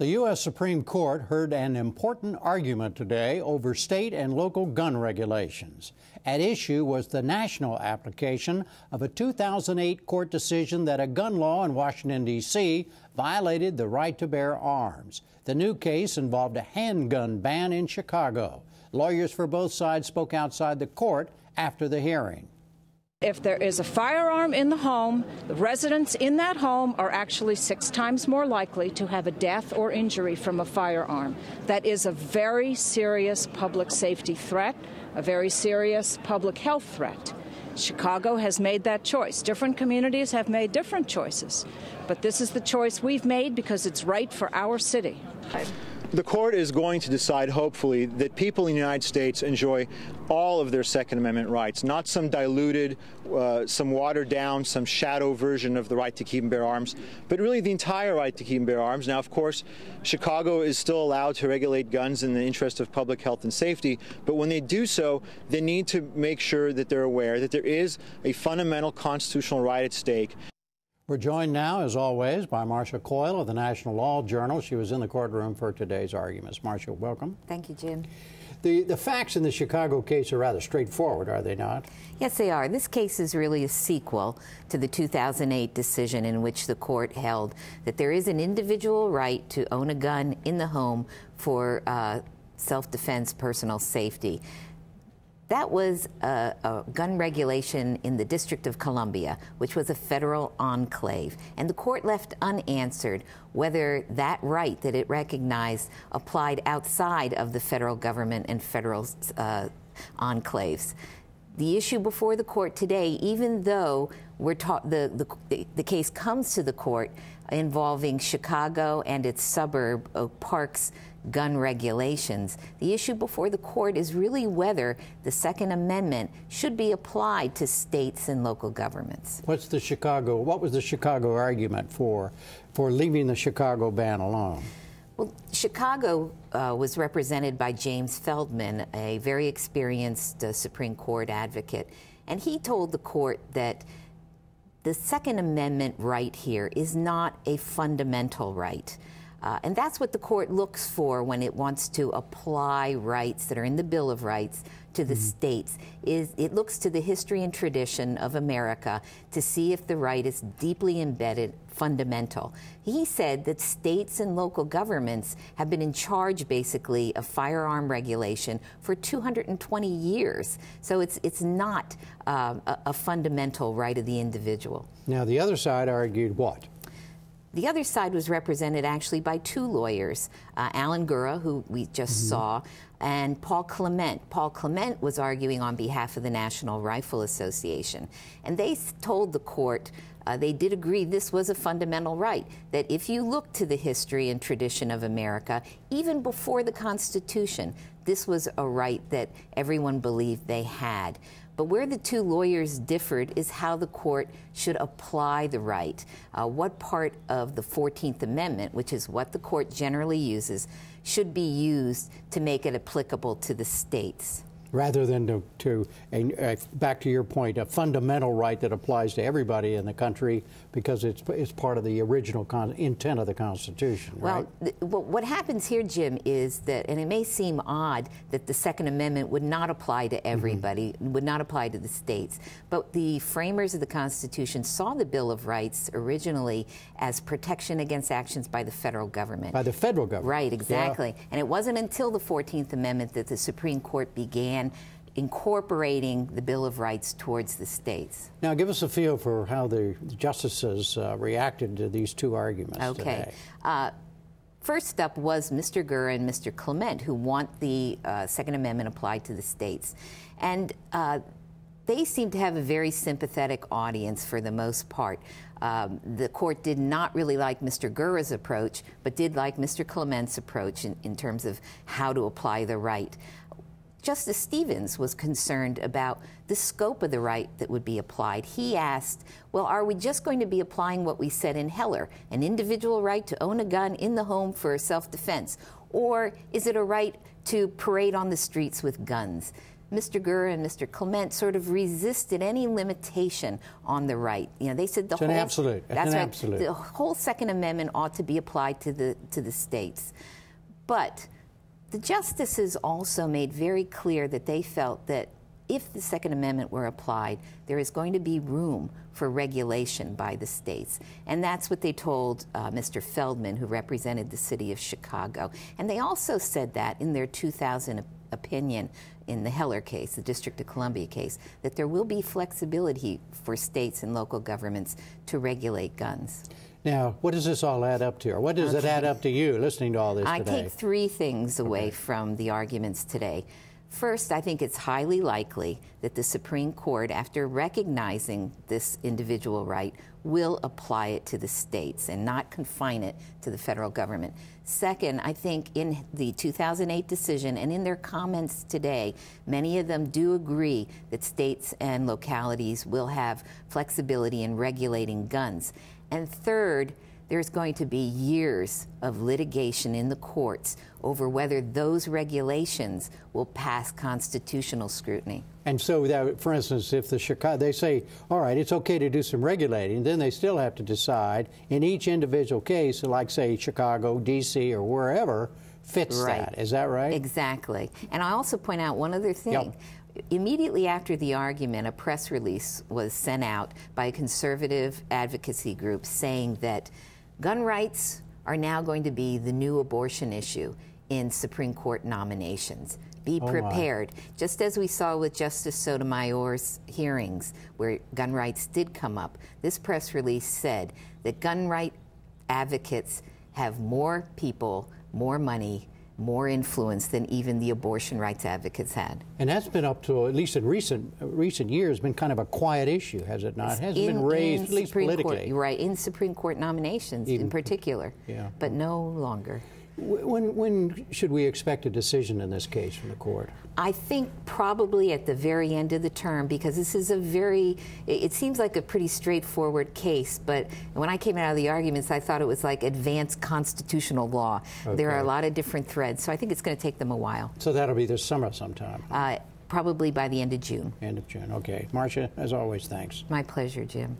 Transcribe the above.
The U.S. Supreme Court heard an important argument today over state and local gun regulations. At issue was the national application of a 2008 court decision that a gun law in Washington, D.C. violated the right to bear arms. The new case involved a handgun ban in Chicago. Lawyers for both sides spoke outside the court after the hearing. If there is a firearm in the home, the residents in that home are actually six times more likely to have a death or injury from a firearm. That is a very serious public safety threat, a very serious public health threat. Chicago has made that choice. Different communities have made different choices. But this is the choice we've made because it's right for our city. The court is going to decide, hopefully, that people in the United States enjoy all of their Second Amendment rights, not some diluted, uh, some watered down, some shadow version of the right to keep and bear arms, but really the entire right to keep and bear arms. Now, of course, Chicago is still allowed to regulate guns in the interest of public health and safety, but when they do so, they need to make sure that they're aware that there is a fundamental constitutional right at stake. We're joined now, as always, by Marcia Coyle of the National Law Journal. She was in the courtroom for today's arguments. Marcia, welcome. Thank you, Jim. The, the facts in the Chicago case are rather straightforward, are they not? Yes, they are. This case is really a sequel to the 2008 decision in which the court held that there is an individual right to own a gun in the home for uh, self defense, personal safety. That was a, a, gun regulation in the District of Columbia, which was a federal enclave. And the court left unanswered whether that right that it recognized applied outside of the federal government and federal uh, enclaves. The issue before the court today, even though we're ta- the, the, the case comes to the court involving Chicago and its suburb of Parks gun regulations. The issue before the court is really whether the Second Amendment should be applied to states and local governments. What's the Chicago? What was the Chicago argument for for leaving the Chicago ban alone? Well, Chicago uh, was represented by James Feldman, a very experienced uh, Supreme Court advocate, and he told the court that the Second Amendment right here is not a fundamental right. Uh, and that's what the court looks for when it wants to apply rights that are in the Bill of Rights to the mm -hmm. states. Is it looks to the history and tradition of America to see if the right is deeply embedded, fundamental. He said that states and local governments have been in charge, basically, of firearm regulation for 220 years. So it's it's not uh, a, a fundamental right of the individual. Now the other side argued what? The other side was represented actually by two lawyers, uh, Alan Gura, who we just mm -hmm. saw, and Paul Clement. Paul Clement was arguing on behalf of the National Rifle Association. And they told the court uh, they did agree this was a fundamental right, that if you look to the history and tradition of America, even before the Constitution, this was a right that everyone believed they had. But where the two lawyers differed is how the court should apply the right. Uh, what part of the 14th Amendment, which is what the court generally uses, should be used to make it applicable to the states rather than to, to a, a, back to your point, a fundamental right that applies to everybody in the country because it's, it's part of the original intent of the Constitution. Well, right? what happens here, Jim, is that, and it may seem odd that the Second Amendment would not apply to mm-hmm. everybody, mm -hmm. would not apply to the states, but the framers of the Constitution saw the Bill of Rights originally as protection against actions by the federal government. By the federal government. Right, exactly. Yeah. And it wasn't until the 14th Amendment that the Supreme Court began and incorporating the Bill of Rights towards the states. Now, give us a feel for how the justices uh, reacted to these two arguments okay. today. Uh, First up was Mr. Gura and Mr. Clement, who want the uh, Second Amendment applied to the states. And uh, they seem to have a very sympathetic audience for the most part. Um, the court did not really like Mr. Gura's approach, but did like Mr. Clement's approach in, in terms of how to apply the right. Justice Stevens was concerned about the scope of the right that would be applied. He asked, well, are we just going to be applying what we said in Heller, an individual right to own a gun in the home for self defense? Or is it a right to parade on the streets with guns? Mr. Gura and Mr. Clement sort of resisted any limitation on the right. You know, they said the it's whole absolute. That's right. Absolute. The whole Second Amendment ought to be applied to the to the states, but the justices also made very clear that they felt that if the Second Amendment were applied, there is going to be room for regulation by the states. And that's what they told uh, Mr. Feldman, who represented the city of Chicago. And they also said that in their 2000 opinion in the Heller case, the District of Columbia case, that there will be flexibility for states and local governments to regulate guns. Now, what does this all add up to, or what does okay. it add up to you listening to all this I today? I take three things away okay. from the arguments today. First, I think it's highly likely that the Supreme Court, after recognizing this individual right, will apply it to the states and not confine it to the federal government. Second, I think in the 2008 decision and in their comments today, many of them do agree that states and localities will have flexibility in regulating guns. And third, there's going to be years of litigation in the courts over whether those regulations will pass constitutional scrutiny. And so, that, for instance, if the Chicago, they say, all right, it's okay to do some regulating, then they still have to decide in each individual case, like say Chicago, D.C., or wherever, fits right. that. Is that right? Exactly. And I also point out one other thing. Yep. Immediately after the argument, a press release was sent out by a conservative advocacy group saying that gun rights are now going to be the new abortion issue in Supreme Court nominations. Be oh prepared. Just as we saw with Justice Sotomayor's hearings, where gun rights did come up, this press release said that gun right advocates have more people, more money, more influence than even the abortion rights advocates had. And that's been up to at least in recent recent years been kind of a quiet issue, has it not? It hasn't in, been raised at least Supreme politically. Court, right in Supreme Court nominations Even, in particular, yeah. but no longer. When, when should we expect a decision in this case from the court? I think probably at the very end of the term because this is a very, it seems like a pretty straightforward case, but when I came out of the arguments, I thought it was like advanced constitutional law. Okay. There are a lot of different threads, so I think it's going to take them a while. So that'll be this summer sometime? Uh, probably by the end of June. End of June, okay. Marcia, as always, thanks. My pleasure, Jim.